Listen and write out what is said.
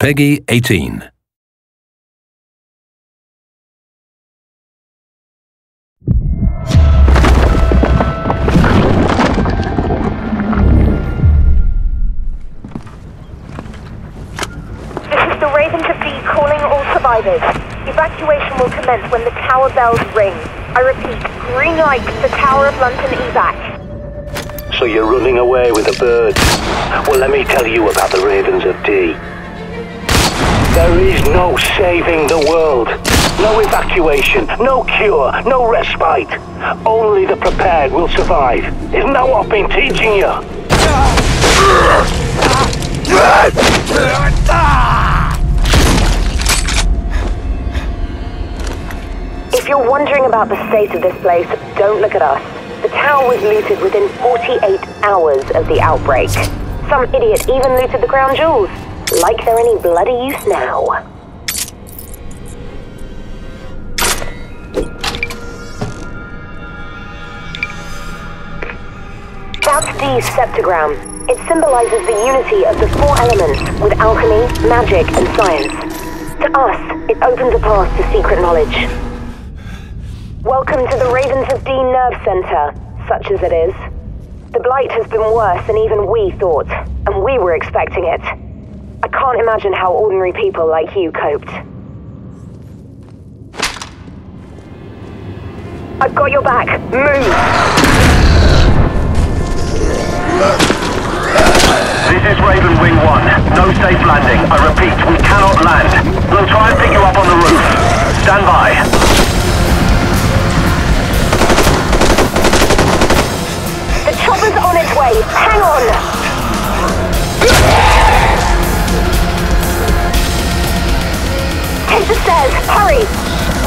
Peggy 18. This is the Raven to D calling all survivors. Evacuation will commence when the tower bells ring. I repeat, green light for Tower of London evac. So you're running away with a bird? Well, let me tell you about the Ravens of Dee. There is no saving the world. No evacuation, no cure, no respite. Only the prepared will survive. Isn't that what I've been teaching you? If you're wondering about the state of this place, don't look at us. The tower was looted within 48 hours of the outbreak. Some idiot even looted the crown jewels. Like they're any bloody use now. That's the septagram. It symbolizes the unity of the four elements with alchemy, magic, and science. To us, it opens a path to secret knowledge. Welcome to the Ravens of Dee Nerve Center, such as it is. The blight has been worse than even we thought, and we were expecting it. I can't imagine how ordinary people like you coped. I've got your back. Move! This is Raven Wing 1. No safe landing. I repeat, we cannot land. We'll try and pick you up on the roof. Stand by. Hurry!